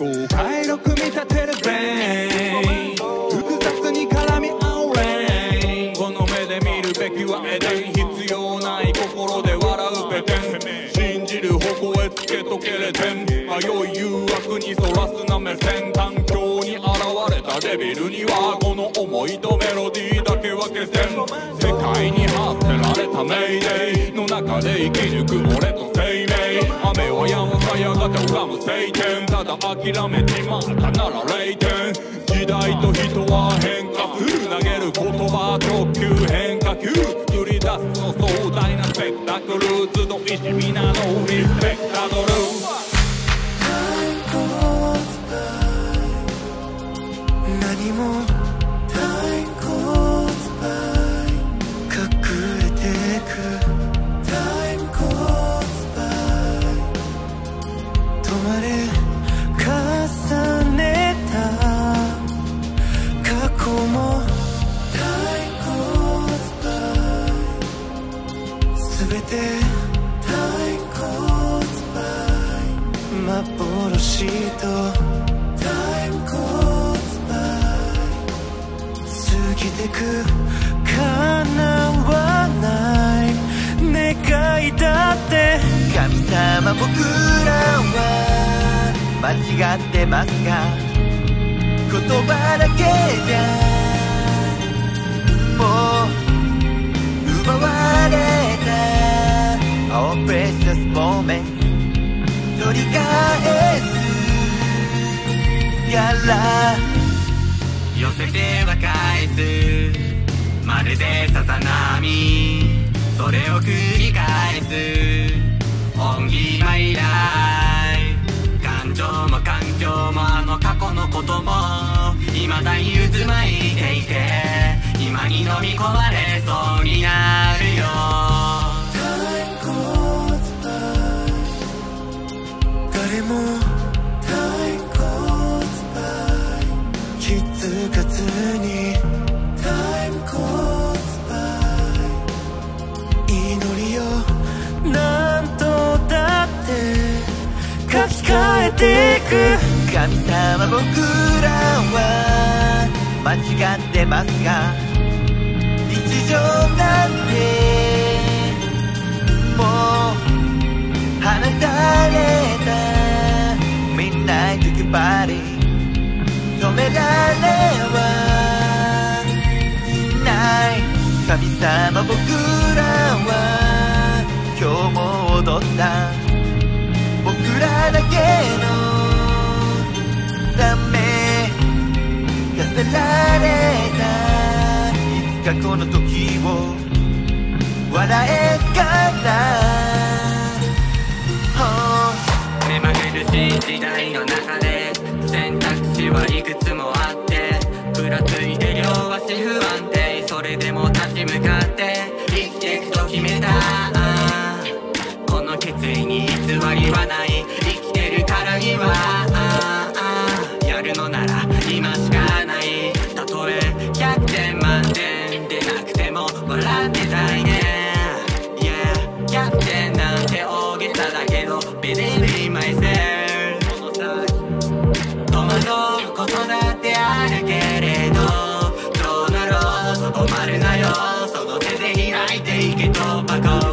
公開録見立てるベイ複雑に絡み合うレインこの目で見るべきはエデン必要ない心で笑うペテン信じる方向へつけとけれてん迷い誘惑にそらすな目線環境に現れたデビルにはこの思いとメロディーだけは消せん世界に発せられたメイデイの中で生き抜く俺と雨は止むさやがて拝む晴天ただ諦めちまったなら0点時代と人は変化する。投げる。言葉直球変化球作り出すの壮大なスペクタクル集いし皆のリスペクタドル何も by 全て幻と Time goes by 過ぎてく叶わない。願いだって神様僕らは間違ってますか？言葉だけじゃ。もう奪われすから。寄せては返す。まるでさざ波。それを繰り返す。本気マイライ感情も環境もあの過去のことも。未だに渦巻いていて。今に飲み込まれそうになるよ。誰もって書き換えていく。神様僕らは間違ってますか日常なんてもう放たれた。Midnight Goodbye 止められは。しない。神様僕らは今日も踊った。のため飾られたいつかこの時を笑えから目まぐるしい時代の中で選択肢はいくつても笑ってたいね。Yeah キャプテンなんて大げさだけど Believe in myself 戸惑うことだってあるけれどどうなろう止まるなよ。その手で開いていけとバカ